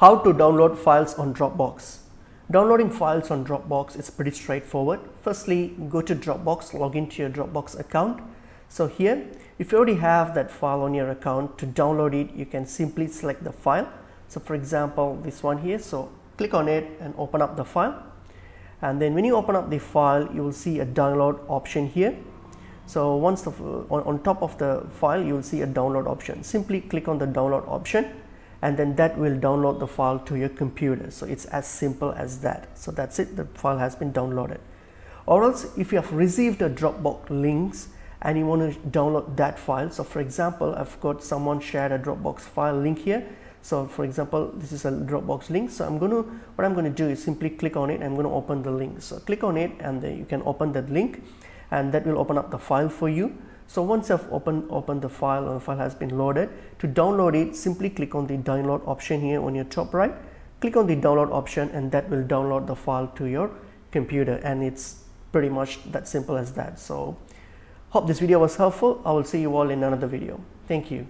How to download files on Dropbox. Downloading files on Dropbox is pretty straightforward. Firstly, go to Dropbox, log into your Dropbox account. So here, if you already have that file on your account, to download it, you can simply select the file. So for example, this one here, so click on it and open up the file. And then when you open up the file, you will see a download option here. So once the, on, on top of the file, you will see a download option. Simply click on the download option and then that will download the file to your computer. So it's as simple as that. So that's it, the file has been downloaded. Or else if you have received a Dropbox links and you want to download that file. So for example, I've got someone shared a Dropbox file link here. So for example, this is a Dropbox link. So I'm going to, what I'm going to do is simply click on it. I'm going to open the link. So click on it and then you can open that link and that will open up the file for you. So once I've opened, opened the file or the file has been loaded, to download it, simply click on the download option here on your top right. Click on the download option and that will download the file to your computer and it's pretty much that simple as that. So hope this video was helpful. I will see you all in another video. Thank you.